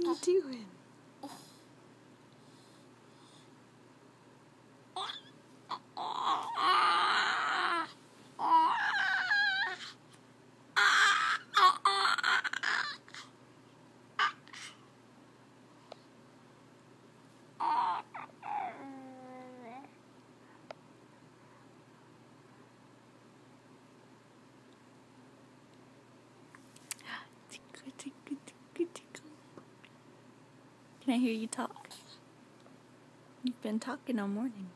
what are you doing? Can I hear you talk? You've been talking all morning.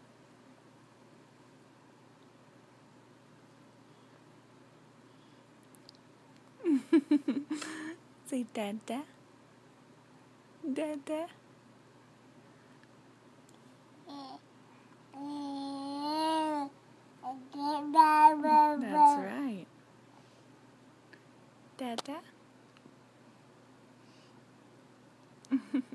Say dada. Dada. That's right. Dada.